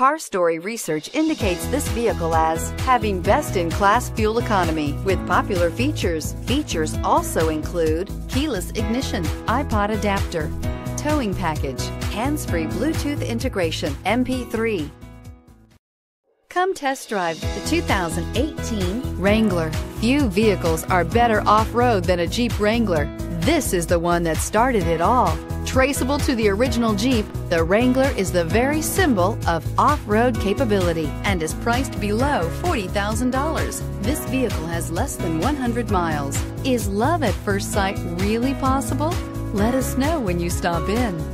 Car Story research indicates this vehicle as having best-in-class fuel economy with popular features. Features also include keyless ignition, iPod adapter, towing package, hands-free Bluetooth integration, MP3. Come test drive the 2018 Wrangler. Few vehicles are better off-road than a Jeep Wrangler. This is the one that started it all. Traceable to the original Jeep, the Wrangler is the very symbol of off-road capability and is priced below $40,000. This vehicle has less than 100 miles. Is love at first sight really possible? Let us know when you stop in.